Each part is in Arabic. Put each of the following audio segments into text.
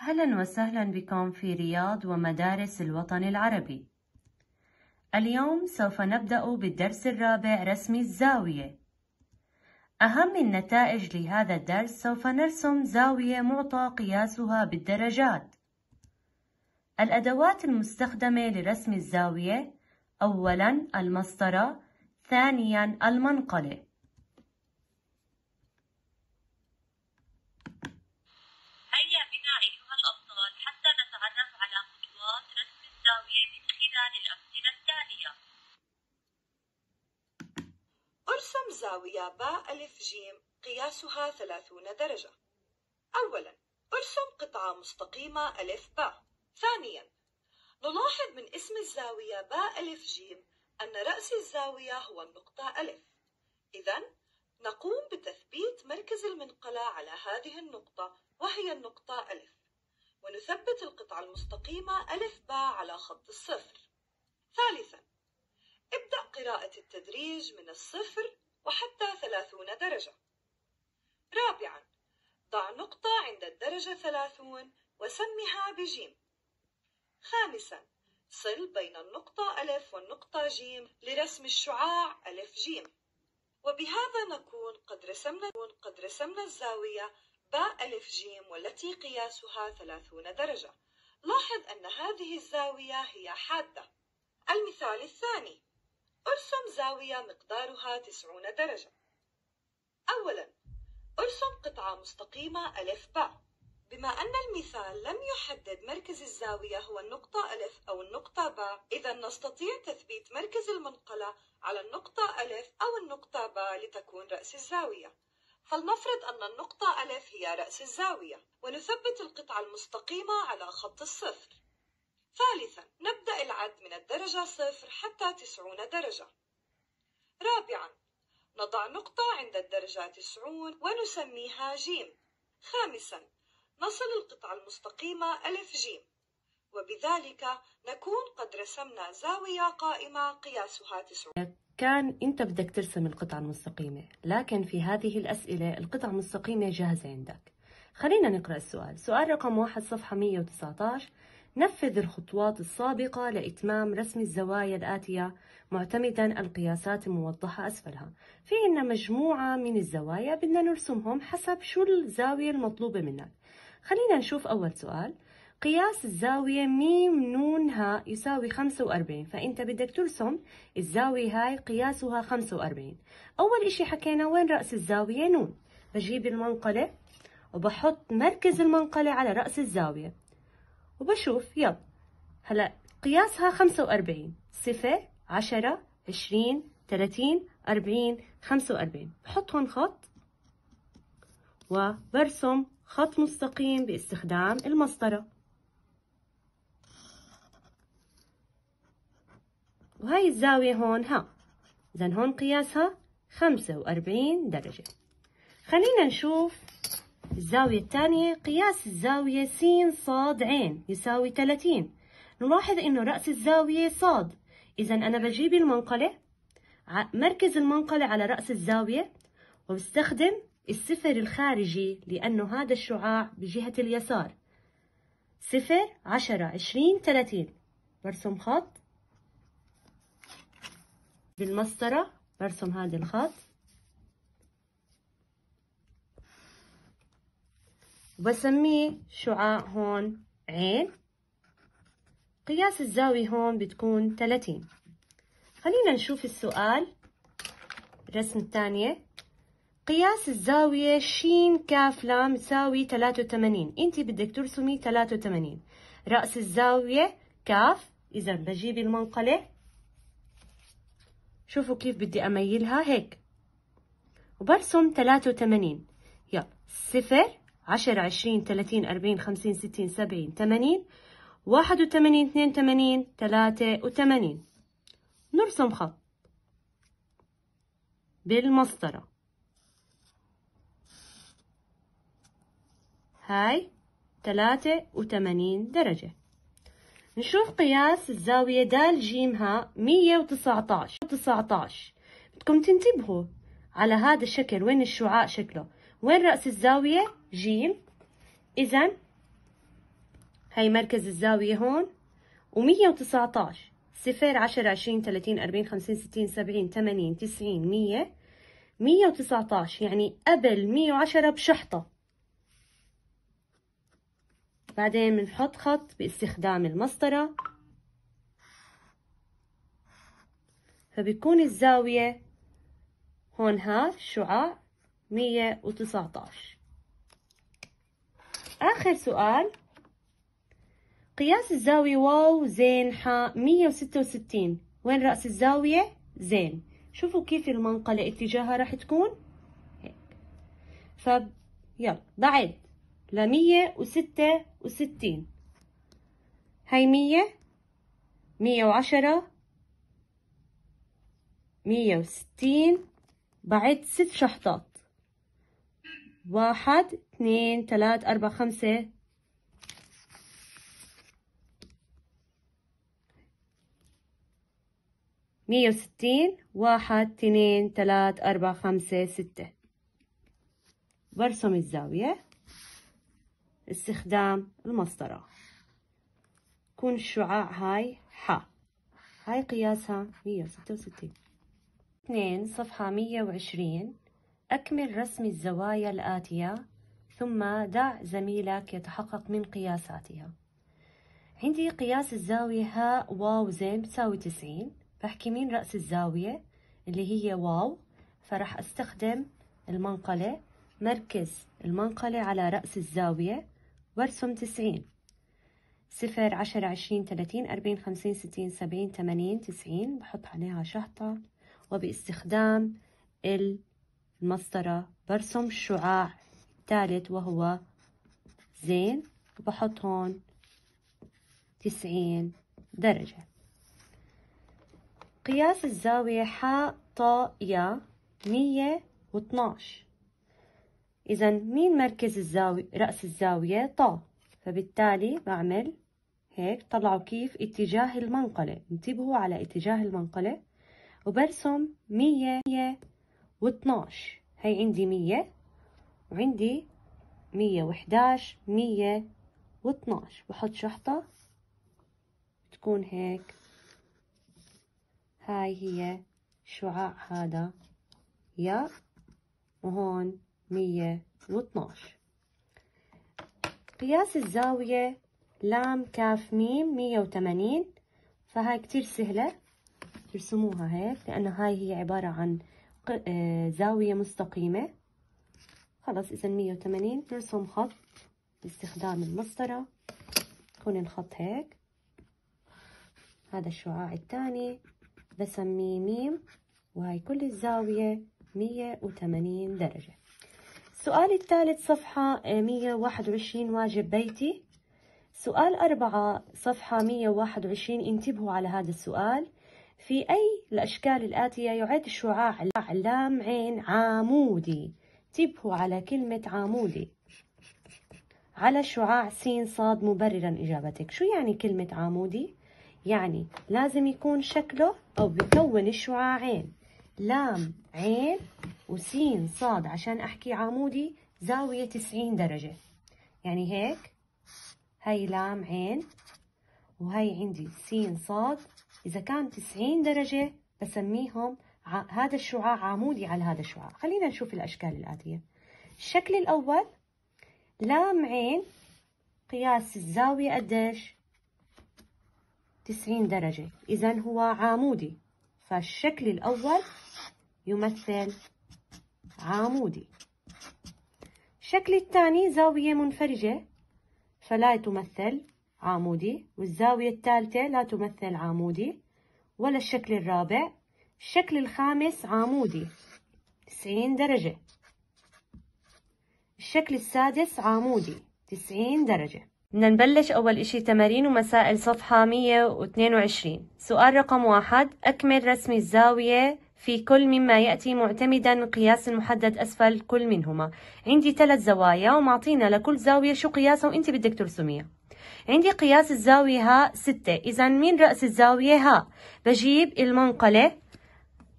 أهلا وسهلا بكم في رياض ومدارس الوطن العربي. اليوم سوف نبدأ بالدرس الرابع رسم الزاوية. أهم النتائج لهذا الدرس سوف نرسم زاوية معطى قياسها بالدرجات. الأدوات المستخدمة لرسم الزاوية أولاً المسطرة، ثانياً المنقلة. هيا بنا أيها الأبطال حتى نتعرف على خطوات رسم الزاوية من خلال الأمثلة التالية. ارسم زاوية باء ألف جيم قياسها ثلاثون درجة. أولاً ارسم قطعة مستقيمة ألف باء. ثانياً نلاحظ من اسم الزاوية باء ألف جيم أن رأس الزاوية هو النقطة ألف. إذا نقوم بتثبيت مركز المنقلة على هذه النقطة وهي النقطة ألف ونثبت القطعة المستقيمة ألف باء على خط الصفر ثالثا ابدأ قراءة التدريج من الصفر وحتى ثلاثون درجة. رابعا ضع نقطة عند الدرجة ثلاثون وسمها بجيم. خامسا صل بين النقطة ألف والنقطة جيم لرسم الشعاع ألف جيم. وبهذا نكون قد رسمنا قد رسمنا الزاوية باء ألف جيم والتي قياسها ثلاثون درجة. لاحظ أن هذه الزاوية هي حادة. المثال الثاني. أرسم زاوية مقدارها تسعون درجة. أولا أرسم قطعة مستقيمة ألف باء بما أن المثال لم يحدد مركز الزاوية هو النقطة ألف أو النقطة باء إذا نستطيع تثبيت مركز المنقلة على النقطة ألف أو النقطة باء لتكون رأس الزاوية. فلنفرض أن النقطة ألف هي رأس الزاوية ونثبت القطعة المستقيمة على خط الصفر. ثالثا نبدأ العد من الدرجة صفر حتى تسعون درجة. رابعا نضع نقطة عند الدرجة تسعون ونسميها جيم خامسا نصل القطعة المستقيمة ألف جيم وبذلك نكون قد رسمنا زاوية قائمة قياسها تسعون. كان أنت بدك ترسم القطعة المستقيمة لكن في هذه الأسئلة القطعة المستقيمة جاهزة عندك. خلينا نقرأ السؤال. سؤال رقم واحد صفحة 119 نفذ الخطوات السابقة لإتمام رسم الزوايا الآتية معتمدا القياسات الموضحة أسفلها. في عنا مجموعة من الزوايا بدنا نرسمهم حسب شو الزاوية المطلوبة منك خلينا نشوف أول سؤال. قياس الزاوية ميم نون ها يساوي خمسة وأربعين فأنت بدك ترسم الزاوية هاي قياسها خمسة وأربعين. أول إشي حكينا وين رأس الزاوية نون؟ بجيب المنقلة وبحط مركز المنقلة على رأس الزاوية. وبشوف يلا. هلا قياسها خمسة وأربعين صفر عشرة عشرين ثلاثين أربعين خمسة وأربعين. بحط هون خط. وبرسم خط مستقيم باستخدام المسطرة. وهي الزاوية هون ها. إذا هون قياسها خمسة وأربعين درجة. خلينا نشوف الزاوية الثانية قياس الزاوية س صاد عين يساوي 30 نلاحظ إنه رأس الزاوية صاد إذا أنا بجيب المنقلة مركز المنقلة على رأس الزاوية وبستخدم الصفر الخارجي لأنه هذا الشعاع بجهة اليسار. صفر عشرة عشرين ثلاثين. برسم خط بالمسطرة برسم هذا الخط وبسميه شعاع هون عين. قياس الزاوية هون بتكون 30 خلينا نشوف السؤال. الرسم الثانية. قياس الزاوية ش كاف لام تساوي 83 انت بدك ترسمي 83 رأس الزاوية كاف. إذا بجيب المنقلة. شوفوا كيف بدي أميلها. هيك. وبرسم 83 يلا صفر. عشرة عشرين ثلاثين أربعين خمسين ستين سبعين ثمانين واحد وثمانين اثنين وثمانين ثلاثة وثمانين نرسم خط بالمسطرة. هاي ثلاثة وثمانين درجة. نشوف قياس الزاوية د جيمها مية وتسعتاش تسعتاش بدكم تنتبهوا على هذا الشكل وين الشعاع شكله؟ وين رأس الزاوية؟ جيم. إذا هي مركز الزاوية هون. و119 صفر 10 20 30 40 50 60 70 80 90 100 119 يعني قبل 110 بشحطة. بعدين بنحط خط باستخدام المسطرة. فبيكون الزاوية هون ها شعاع 119 آخر سؤال. قياس الزاوية واو زين حاء 166 وين رأس الزاوية؟ زين. شوفوا كيف المنقلة اتجاهها راح تكون. فب يلا بعد. ل 166 هاي 100 110 160 بعد ست شحطات. واحد اثنين ثلاث أربع خمسة. مية وستين واحد اثنين ثلاث أربع خمسة ستة. برسم الزاوية. استخدام المسطرة. كون الشعاع هاي ح. هاي قياسها مية وستة وستين. اثنين صفحة مية وعشرين. أكمل رسم الزوايا الآتية ثم دع زميلك يتحقق من قياساتها. عندي قياس الزاوية ها واو زين بتساوي تسعين. بحكي مين رأس الزاوية؟ اللي هي واو. فرح أستخدم المنقلة مركز المنقلة على رأس الزاوية وارسم تسعين. صفر عشرة عشرين ثلاثين أربعين خمسين ستين سبعين ثمانين تسعين. بحط عليها شحطة. وباستخدام المسطرة برسم الشعاع الثالث وهو زين وبحط هون تسعين درجة. قياس الزاوية حاء طاء يا مية واثناش. إذا مين مركز الزاوية رأس الزاوية؟ طا. فبالتالي بعمل هيك طلعوا كيف؟ اتجاه المنقلة. انتبهوا على اتجاه المنقلة. وبرسم مية واثناش هي عندي مية وعندي مية وحداش مية واثناش بحط شحطة تكون هيك. هاي هي شعاع هذا. يا وهون مية واثناش قياس الزاوية لام كاف ميم مية وثمانين فهاي كتير سهلة ترسموها هيك لأنه هاي هي عبارة عن زاوية مستقيمة. خلص إذا مية وثمانين نرسم خط باستخدام المسطرة. يكون الخط هيك. هذا الشعاع الثاني. بسميه ميم. وهي كل الزاوية مية وثمانين درجة. السؤال الثالث صفحة مية واحد وعشرين واجب بيتي. سؤال أربعة صفحة مية واحد وعشرين انتبهوا على هذا السؤال. في أي الأشكال الآتية يعد شعاع لام عين عامودي. انتبهوا على كلمة عامودي. على شعاع سين صاد مبررا إجابتك. شو يعني كلمة عامودي؟ يعني لازم يكون شكله أو بيكون الشعاعين. لام عين وسين صاد. عشان أحكي عامودي زاوية تسعين درجة. يعني هيك؟ هاي لام عين وهي عندي سين صاد إذا كان 90 درجة بسميهم هذا الشعاع عمودي على هذا الشعاع. خلينا نشوف الأشكال الآتية. الشكل الأول لام عين قياس الزاوية قديش؟ 90 درجة. إذا هو عمودي. فالشكل الأول يمثل عمودي. الشكل الثاني زاوية منفرجة فلا تمثل عمودي والزاوية الثالثة لا تمثل عمودي ولا الشكل الرابع. الشكل الخامس عمودي 90 درجة. الشكل السادس عمودي 90 درجة. بدنا نبلش أول إشي تمارين ومسائل صفحة 122 سؤال رقم واحد أكمل رسم الزاوية في كل مما يأتي معتمدا قياس المحدد أسفل كل منهما. عندي ثلاث زوايا ومعطينا لكل زاوية شو قياسها وانت بدك ترسميها. عندي قياس الزاوية ها ستة. إذا مين رأس الزاوية ها؟ بجيب المنقلة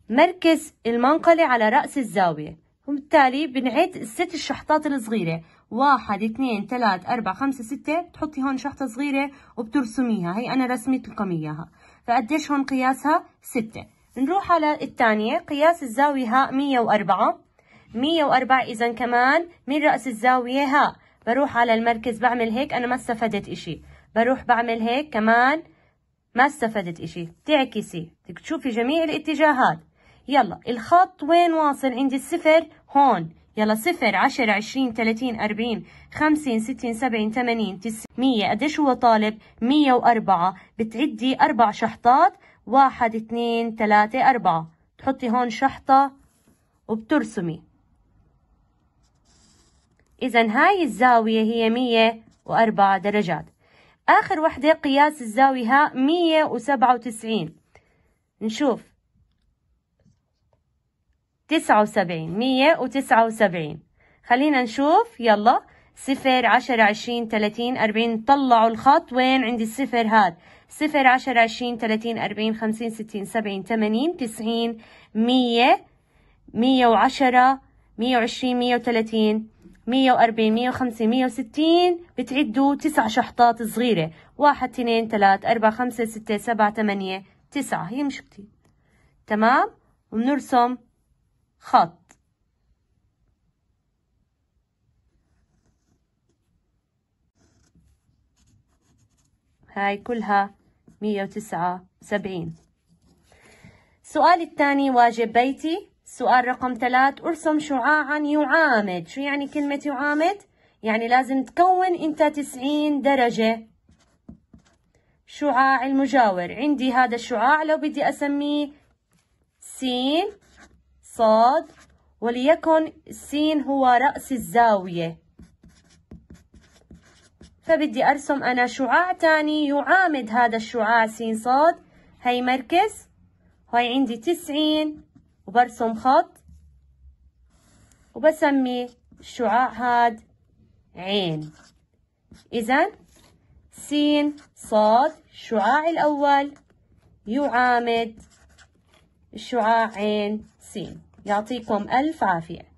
مركز المنقلة على رأس الزاوية. وبالتالي بنعد الست الشحطات الصغيرة. واحد اثنين ثلاث أربعة خمسة ستة. بتحطي هون شحطة صغيرة وبترسميها. هي أنا رسمت لكم إياها فقديش هون قياسها ستة. نروح على الثانية. قياس الزاوية هاء مية وأربعة. مية وأربعة. إذا كمان من رأس الزاوية هاء بروح على المركز بعمل هيك أنا ما استفدت إشي. بروح بعمل هيك كمان ما استفدت إشي. تعكسي. بدك تشوفي جميع الاتجاهات. يلا الخط وين واصل؟ عند الصفر هون. يلا صفر عشرة عشرين ثلاثين أربعين خمسين ستين سبعين ثمانين تسعين مية. قديش هو طالب؟ مية وأربعة. بتعدي أربع شحطات. واحد اثنين ثلاثة أربعة. تحطي هون شحطة وبترسمي. إذا هاي الزاوية هي مية وأربعة درجات. آخر وحدة قياس الزاوية وسبعة وتسعين. نشوف. تسعة وسبعين مية وتسعة وسبعين. خلينا نشوف. يلا. صفر عشرة عشرين تلاتين أربعين. طلعوا الخط. وين؟ عند الصفر هاد صفر عشرة عشرين تلاتين أربعين خمسين ستين سبعين تمانين تسعين مية مية وعشرة مية وعشرين مية وتلاتين مية وأربعين مية وخمسين مية وستين بتعدوا تسع شحطات صغيرة. واحد اثنين ثلاث أربعة خمسة ستة سبعة ثمانية تسعة. هي مش كتير. تمام؟ وبنرسم خط. هاي كلها مية وتسعة وسبعين. السؤال الثاني واجب بيتي. سؤال رقم ثلاث أرسم شعاعا يعامد. شو يعني كلمة يعامد؟ يعني لازم تكون أنت تسعين درجة. شعاع المجاور. عندي هذا الشعاع لو بدي أسميه سين صاد وليكن السين هو رأس الزاوية. فبدي أرسم أنا شعاع تاني يعامد هذا الشعاع سين صاد. هي مركز. هاي عندي تسعين. وبرسم خط وبسمي الشعاع هاد عين. إذا سين صاد الشعاع الأول يعامد الشعاع عين سين. يعطيكم ألف عافية.